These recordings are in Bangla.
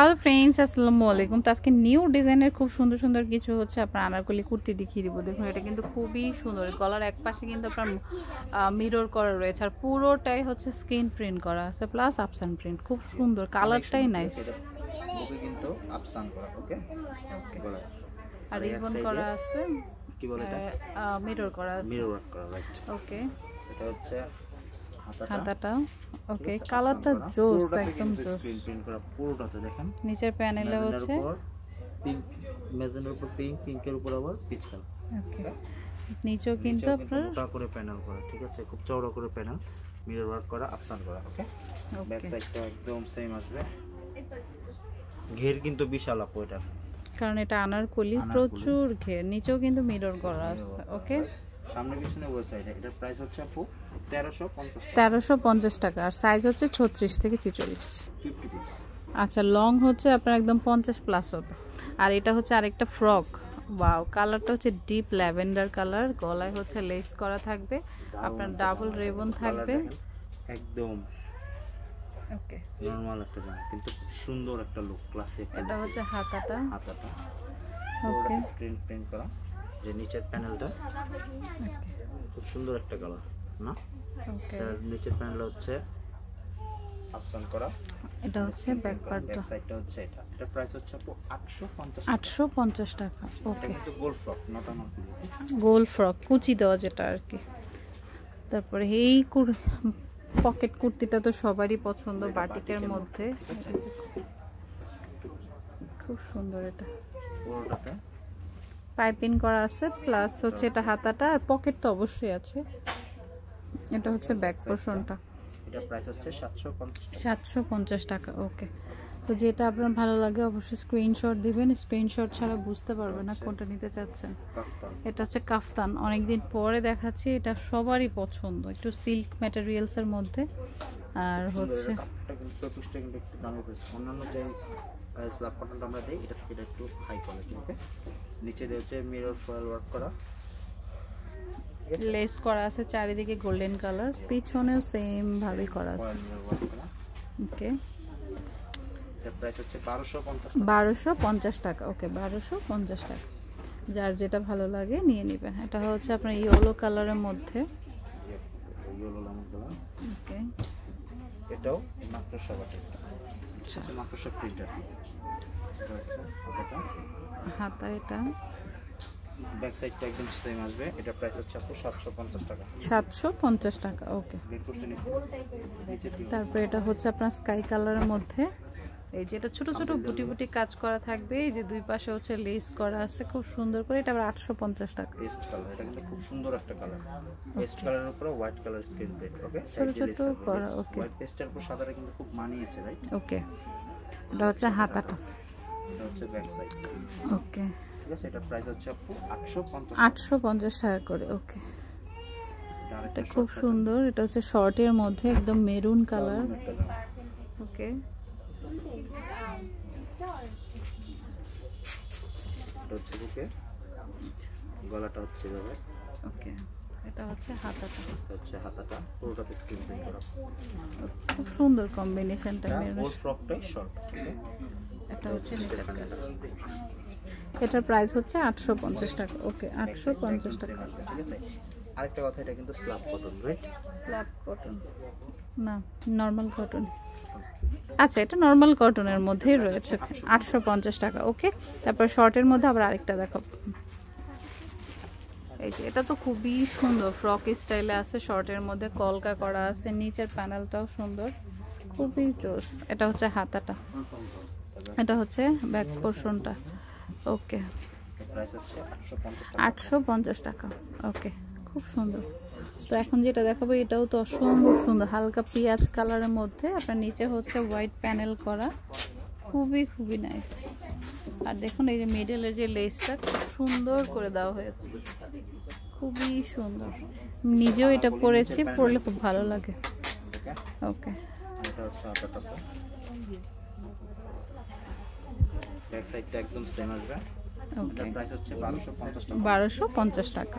হ্যালো ফ্রেন্ডস আসসালামু আলাইকুম তো আজকে নিউ ডিজাইনের খুব সুন্দর সুন্দর কিছু হচ্ছে আপনার আনারকলি কুর্তি দেখিয়ে দিব। দেখুন এটা কিন্তু খুবই সুন্দর। গলার এক পাশে কিন্তু আপনার মিরর করা রয়েছে। আর পুরোটাই হচ্ছে স্ক্রিন প্রিন্ট করা আছে প্লাস আপসান প্রিন্ট খুব সুন্দর কালারটাই নাইস বুকে কিন্তু আপসান করা ওকে আর রিবন করা আছে। কি বলে এটা? মিরর করা আছে। মিরর করা রাইট ওকে এটা হচ্ছে হাতাটা। ওকে কালারটা করা। জোস একদম জোস। প্রিন্ট করা পুরোটাতে দেখেন। নিচের প্যানেলে হচ্ছে। পিঙ্ক মেজেন্ডার উপর পিঙ্ক পিঙ্কের উপর আবার পিচ কালার ওকে নিচেও কিন্তু আপনার মোটা করে প্যানেল করা ঠিক আছে? খুব চওড়া করে প্যানেল মিরর ওয়ার্ক করা আপসান করা ওকে ব্যাক সাইডটা একদম সেম আসবে। ঘের কিন্তু বিশাল আপু এটা। কারণ এটা আনারকলি। প্রচুর ঘের নিচেও কিন্তু মিরর করা আছে ওকে সামনে পিছনে ওই সাইডে এটার প্রাইস হচ্ছে আপু তেরোশো পঞ্চাশ টাকা। আর সাইজ হচ্ছে ছত্রিশ থেকে ছিচল্লিশ। ফিফটি পিস আচ্ছা লং হচ্ছে আপনার একদম পঞ্চাশ প্লাস হবে। আর এটা হচ্ছে আরেকটা ফ্রক ওয়াও কালারটা হচ্ছে ডিপ ল্যাভেন্ডার কালার গলায় হচ্ছে লেস করা থাকবে। আপনার ডাবল রেবন থাকবে। একদম। ওকে নর্মাল একটা জামা কিন্তু খুব সুন্দর একটা লুক ক্লাসিক এটা হচ্ছে হাতাটা। হাতাটা। ওকে স্ক্রিন প্রিন্ট করা। যে নিচের প্যানেলটা খুব সুন্দর একটা কালার না? নিচের প্যানেল হচ্ছে আপসান করা। এটা হচ্ছে ব্যাক পার্টটা ব্যাক সাইডটা হচ্ছে এটা। এটা প্রাইস হচ্ছে আপু 850 আটশো পঞ্চাশ টাকা এটা ওকে কিন্তু গোল ফ্রক নট আমার গোল ফ্রক কুচি দেওয়া যেটা আর কি। তারপরে এই কুর পকেট কুর্তিটা তো সবারই পছন্দ বাটিকের মধ্যে। খুব সুন্দর এটা। পুরোটাতে। পাইপিং করা আছে প্লাস হচ্ছে এটা হাতাটা আর পকেট তো অবশ্যই আছে। এটা হচ্ছে ব্যাক পোর্শনটা এটা প্রাইস হচ্ছে 750 সাতশো পঞ্চাশ টাকা ওকে তো যেটা আপনার ভালো লাগে অবশ্যই স্ক্রিনশট দিবেন। স্ক্রিনশট ছাড়া বুঝতে পারবেন না কোনটা নিতে চাচ্ছেন। এটা হচ্ছে কাফতান। অনেকদিন পরে দেখাচ্ছি এটা সবারই পছন্দ। একটু সিল্ক ম্যাটেরিয়ালসের মধ্যে। আর হচ্ছে অন্যান্য যে স্ল্যাব কটনটা আমরা দিই এটা একটু হাই কোয়ালিটি ওকে নিচে হচ্ছে মিরর ফয়েল ওয়ার্ক করা। লেস করা আছে চারিদিকে গোল্ডেন কালার পিছনেও সেম ভাবে করা আছে। ওকে এটার প্রাইস হচ্ছে বারোশো পঞ্চাশ টাকা। ওকে বারোশো পঞ্চাশ টাকা। যার যেটা ভালো লাগে নিয়ে নেবেন। এটা হচ্ছে আপনার ইয়েলো কালারের মধ্যে। ওকে এটাও মাত্র সবাটে আচ্ছা। মাত্র সব প্রিন্টার হাতা এটা। ব্যাক সাইডটা একদম সেম আসবে। এটা প্রাইস হচ্ছে আপনার সাতশো পঞ্চাশ টাকা। সাতশো পঞ্চাশ টাকা ওকে। তারপরে এটা হচ্ছে আপনার স্কাই কালারের মধ্যে। এই যে এটা ছোট ছোট বুটি বুটি কাজ করা থাকবে। এই যে দুই পাশে হচ্ছে লেস করা আছে খুব সুন্দর করে। এটা আবার আটশো পঞ্চাশ টাকা। পেস্ট কালার এটা কিন্তু খুব সুন্দর একটা কালার পেস্ট কালারের উপরে white colour screen plate okay ছোট ছোট করা, okay. হোয়াইট পেস্টের উপর সাদাটা কিন্তু খুব মানিয়েছে রাইট ওকে। এটা হচ্ছে হাতাটা। এটা হচ্ছে ব্যাক সাইড ওকে ঠিক আছে এটার প্রাইস হচ্ছে আপু আটশো পঞ্চাশ আটশো পঞ্চাশ টাকা করে ওকে এটা খুব সুন্দর এটা হচ্ছে শর্টের মধ্যে একদম মেরুন কালার। ওকে এটা হচ্ছে বুকে। গলাটা হচ্ছে এভাবে। ওকে এটা হচ্ছে হাতাটা। হচ্ছে হাতাটা পুরোটাতে স্ক্রিন প্রিন্ট করা। খুব সুন্দর কম্বিনেশনটা মেরুন ফ্রকটাই শর্ট এটা হচ্ছে নিচের কাজ এটার প্রাইস হচ্ছে আটশো পঞ্চাশ টাকা। ওকে আটশো পঞ্চাশ টাকা। ঠিক আছে? আরেকটা কথা এটা কিন্তু slab cotton right slab cotton না নর্মাল কটন আচ্ছা এটা নর্মাল কটনের মধ্যেই রয়েছে। আটশো পঞ্চাশ টাকা ওকে তারপর শর্টের মধ্যে আবার আরেকটা দেখো এই যে, এটা তো খুবই সুন্দর। ফ্রক স্টাইলে আছে, শর্টের মধ্যে কলকা করা আছে, নিচের প্যানেলটাও সুন্দর। খুবই জোস। এটা হচ্ছে হাতাটা। এটা হচ্ছে ব্যাক পোর্শনটা। ওকে। আটশো পঞ্চাশ টাকা। ওকে, খুব সুন্দর। তো এখন যেটা দেখাবো, এটাও তো অসম্ভব সুন্দর। হালকা পেঁয়াজ কালারের মধ্যে, আপনার নিচে হচ্ছে হোয়াইট প্যানেল করা। খুবই খুবই নাইস আর দেখুন এই যে মিডলের যে লেসটা খুব সুন্দর করে দেওয়া হয়েছে। খুবই সুন্দর। নিজেও এটা পরেছি, পরলে খুব ভালো লাগে। ওকে বারোশো পঞ্চাশ টাকা।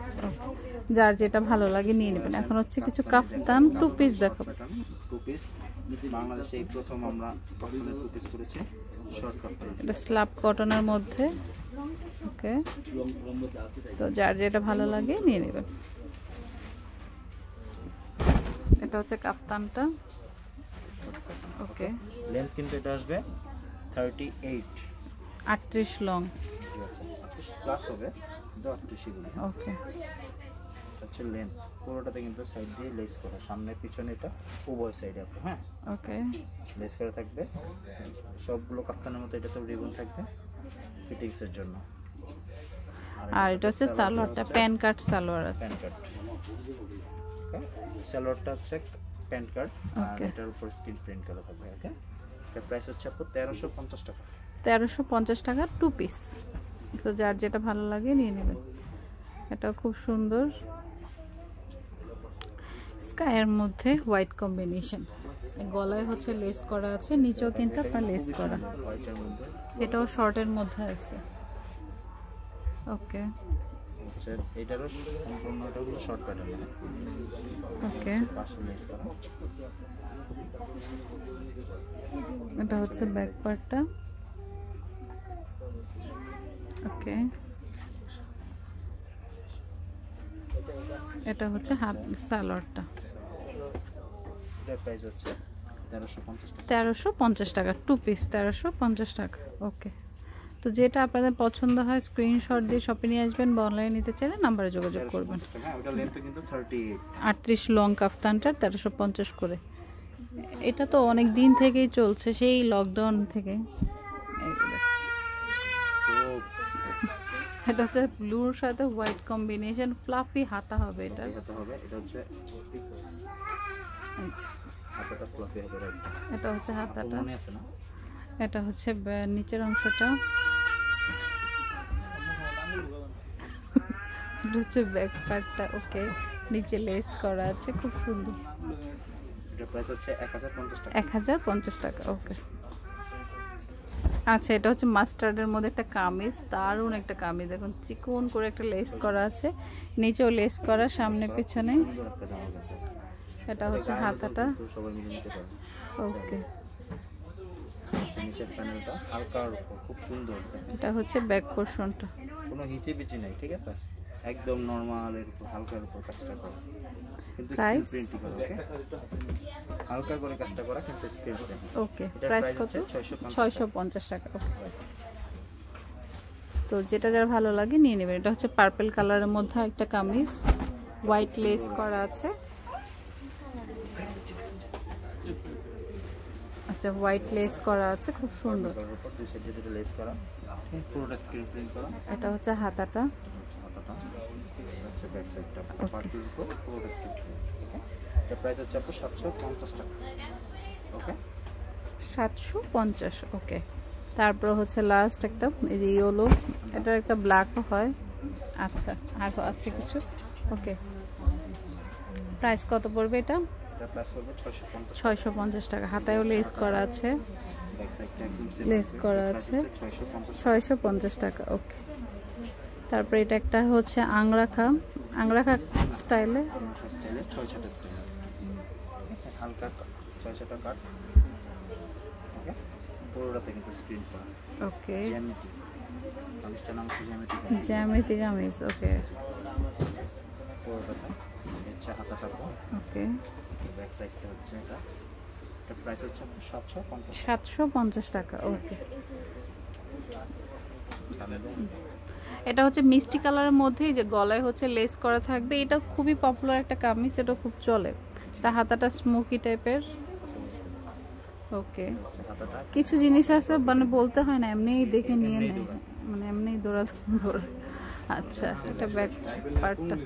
যার যেটা ভালো লাগে নিয়ে নেবেন। এখন হচ্ছে কিছু কাফতান টু পিস দেখাবো। টু পিস বাংলাদেশে এটা স্ল্যাব কটনের মধ্যে। ওকে তো যার যেটা ভালো লাগে নিয়ে নেবেন। এটা হচ্ছে কাফতানটা। ওকে লেন্থ কিন্তু এটা আসবে থার্টি এইট আটত্রিশ লং আটত্রিশ প্লাস হবে। কিন্তু আটত্রিশই বলি ওকে হচ্ছে লেন্থ পুরোটাতে কিন্তু সাইড দিয়ে লেস করা। সামনে পিছনে এটা উভয় সাইডে আপনি হ্যাঁ? ওকে লেস করা থাকবে। সবগুলো কাপ্তানের মতো এটাতেও রিবন থাকবে ফিটিংসের জন্য। আর এটা হচ্ছে সালোয়ারটা প্যান কাট সালোয়ার আছে। প্যান কার্ড সালোয়ারটা হচ্ছে প্যান কার্ড আর এটার উপর স্ক্রিন প্রিন্ট করা থাকবে ওকে এটার প্রাইস হচ্ছে আপু তেরোশো পঞ্চাশ টাকা। তেরোশো পঞ্চাশ টাকা টু পিস তো যার যেটা ভালো লাগে নিয়ে নেবেন। এটা খুব সুন্দর। স্কাইয়ের মধ্যে হোয়াইট কম্বিনেশন। গলায় হচ্ছে লেস করা আছে নিচেও কিন্তু আপনার লেস করা। এটাও শর্টের মধ্যে আছে। ওকে। এটারও সম্পূর্ণ হলো শর্ট প্যাটার্ন ওকে। এটা হচ্ছে ব্যাক পার্টটা ওকে। এটা হচ্ছে হাত সালোয়ারটা। তেরোশো পঞ্চাশ টাকা। টু পিস তেরোশো পঞ্চাশ টাকা ওকে তো যেটা আপনাদের পছন্দ হয় স্ক্রিনশট দিয়ে শপে নিয়ে আসবেন বা অনলাইনে নিতে চাইলে নাম্বারে যোগাযোগ করবেন। হ্যাঁ আটত্রিশ লং কাফতানটার তেরোশো পঞ্চাশ করে। এটা তো অনেক দিন থেকেই চলছে সেই লকডাউন থেকে এই যে দেখো। তো এটা হচ্ছে ব্লুর সাথে হোয়াইট কম্বিনেশন ফ্লাফি হাতা হবে এটা এটা হচ্ছে হাতাটা এটা হচ্ছে হাতাটা এটা হচ্ছে নিচের অংশটা। এটা হচ্ছে ব্যাক পার্টটা ওকে নিচে লেস করা আছে খুব সুন্দর। এক হাজার পঞ্চাশ টাকা। ওকে আচ্ছা এটা হচ্ছে মাস্টার্ডের মধ্যে একটা কামিজ দারুণ একটা কামিজ। দেখুন চিকন করে একটা লেস করা আছে নিচেও লেস করা সামনে পিছনে। এটা হচ্ছে হাতাটা। ওকে। নিচের প্যানেলটা হালকার খুব সুন্দর এটা হচ্ছে ব্যাক পোর্শনটা। কোনো হিচিবিচি নাই ঠিক আছে? একদম নর্মাল এর হালকার উপর কাজটা করা। কিন্তু Price? ওকে হালকা করে কাজটা করা কিন্তু স্ক্রিন ওকে প্রাইস কত? হচ্ছে ছয়শো ছয়শো পঞ্চাশ টাকা ওকে তো যেটা যার ভালো লাগে নিয়ে নেবেন। এটা হচ্ছে পার্পল কালারের মধ্যে একটা কামিজ হোয়াইট লেস করা আছে। আচ্ছা হোয়াইট লেস করা আছে খুব সুন্দর। এটা হচ্ছে হাতাটা। হাতাটা। এটার প্রাইস হচ্ছে আপনার সাতশো পঞ্চাশ টাকা। ওকে সাতশো পঞ্চাশ ওকে তারপর হচ্ছে লাস্ট একটা এই যে ইয়েলো এটার একটা ব্ল্যাকও হয়। আচ্ছা আগে আছে কিছু? ওকে প্রাইস কত পড়বে এটা? ছয়শো পঞ্চাশ টাকা। হাতায়ও লেস করা আছে। Lace করা আছে। ছয়শো পঞ্চাশ টাকা। ওকে তারপরে এটা একটা হচ্ছে আংরাখা। আংরাখা স্টাইলে আমার স্টাইলে ছয় ছটা স্টাইল হালকা ছয় ছটা কাট। ওকে পুরোটাতে কিন্তু স্ক্রিন করা। ওকে জ্যামিতি কামিজটার নাম হচ্ছে জ্যামিতি জ্যামিতি কামিজ ওকে পুরোটাতে এই হচ্ছে হাতাটা ওকে ব্যাক সাইডটা হচ্ছে এটা। এটার প্রাইস হচ্ছে সাতশো পঞ্চাশ সাতশো পঞ্চাশ টাকা ওকে এটা হচ্ছে মিষ্টি কালারের মধ্যে যে গলায় হচ্ছে লেস করা থাকবে। এটা খুবই পপুলার একটা কামিজ এটা খুব চলে। এটা হাতাটা স্মোকি টাইপের ওকে কিছু জিনিস আছে মানে বলতে হয় না এমনিই দেখে নিয়ে নেয়। মানে এমনিই দৌড়া দৌড়া আচ্ছা এটা ব্যাক পার্টটা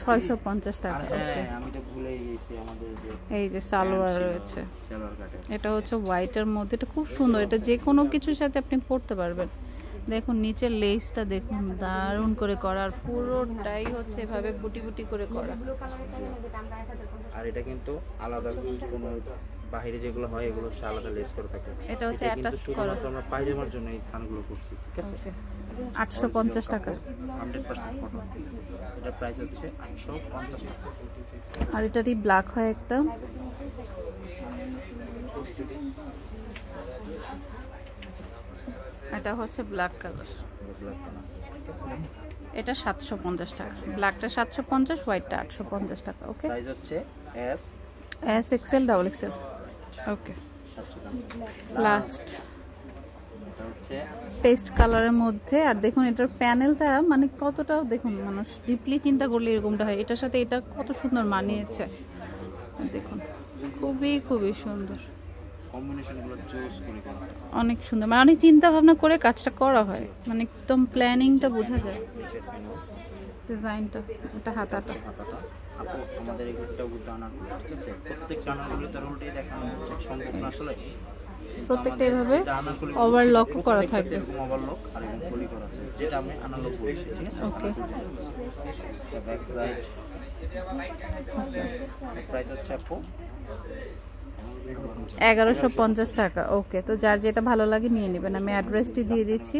ছয়শো পঞ্চাশ টাকা হ্যাঁ এই যে সালোয়ার রয়েছে। এটা হচ্ছে হোয়াইটের মধ্যে এটা খুব সুন্দর এটা যে কোনো কিছুর সাথে আপনি পরতে পারবেন। দেখুন নিচের লেসটা দেখুন দারুণ করে করার পুরোটাই হচ্ছে এভাবে বুটি বুটি করে করা। আর এটা কিন্তু আলাদা কোনো বাইরে যেগুলো হয় এগুলো হচ্ছে আলাদা লেস করে থাকে। এটা হচ্ছে attached করা। আমরা পায়জামার জন্য এই থানগুলো করছি ঠিক আছে? ওকে আটশো পঞ্চাশ টাকা। হান্ড্রেড পার্সেন্ট কটন এটার প্রাইস হচ্ছে আটশো পঞ্চাশ টাকা। আর এটারই ব্ল্যাক হয় একটা। এটা হচ্ছে ব্ল্যাক কালার এটা সাতশো পঞ্চাশ টাকা। ব্ল্যাকটা সাতশো পঞ্চাশ হোয়াইটটা আটশো পঞ্চাশ টাকা ওকে সাইজ হচ্ছে S S XL double XL okay last হচ্ছে পেস্ট কালারের মধ্যে আর দেখুন এটার প্যানেলটা মানে কতটা দেখুন মানুষ ডিপলি চিন্তা করলে এরকমটা হয়। এটার সাথে এটা কত সুন্দর মানিয়েছে। দেখুন খুবই খুবই সুন্দর। কম্বিনেশনগুলো চুজ করে অনেক সুন্দর। মানে অনেক চিন্তা ভাবনা করে কাজটা করা হয়। মানে একদম প্ল্যানিংটা বোঝা যায়। ডিজাইনটা এটা হাতাটা। হাতাটা আপু আমাদের এগুলোটা উল্টো ঠিক আছে? প্রত্যেক আনারগুলো তার উল্টে দেখানো সম্ভব না আসলে। প্রত্যেকটা এভাবে করা থাকবে। ওভারলক আর করা আছে। যেটা আমি আনালগ বলছি ঠিক আছে? Okay. ব্যাক সাইড প্রাইস হচ্ছে আপু এগারোশো পঞ্চাশ টাকা ওকে তো যার যেটা ভালো লাগে নিয়ে নেবেন। আমি অ্যাড্রেসটি দিয়ে দিচ্ছি।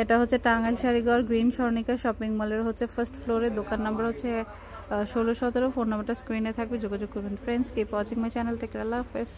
এটা হচ্ছে টাঙ্গাইল শাড়িগড় গ্রিন স্বর্ণিকা শপিং মলের হচ্ছে ফার্স্ট ফ্লোরে দোকান নাম্বার হচ্ছে ষোলো সতেরো ফোন নাম্বারটা স্ক্রিনে থাকবে, যোগাযোগ করবেন। Friends keep watching my channel থেকে আল্লাহ হাফেজ।